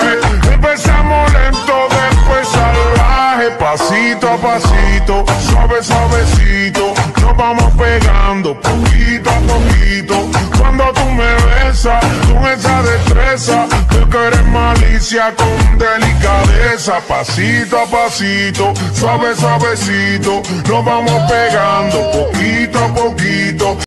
Empezamos lento, después salvaje. Pasito a pasito, suave, suavecito. Nos vamos pegando poquito a poquito. Cuando tú me besas con esa destreza, tú que eres malicia con delicadeza. Pasito a pasito, suave, suavecito. Nos vamos pegando.